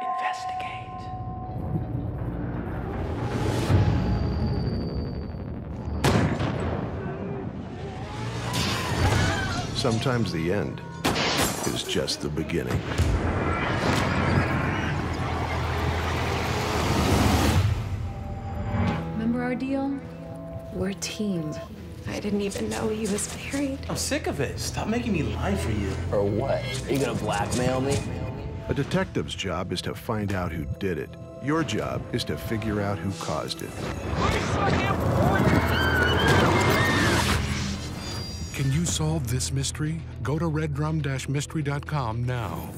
Investigate. Sometimes the end is just the beginning. Remember our deal? We're a team. I didn't even know he was married. I'm sick of it. Stop making me lie for you. Or what? Are you gonna blackmail me? A detective's job is to find out who did it. Your job is to figure out who caused it. Can you solve this mystery? Go to redrum-mystery.com now.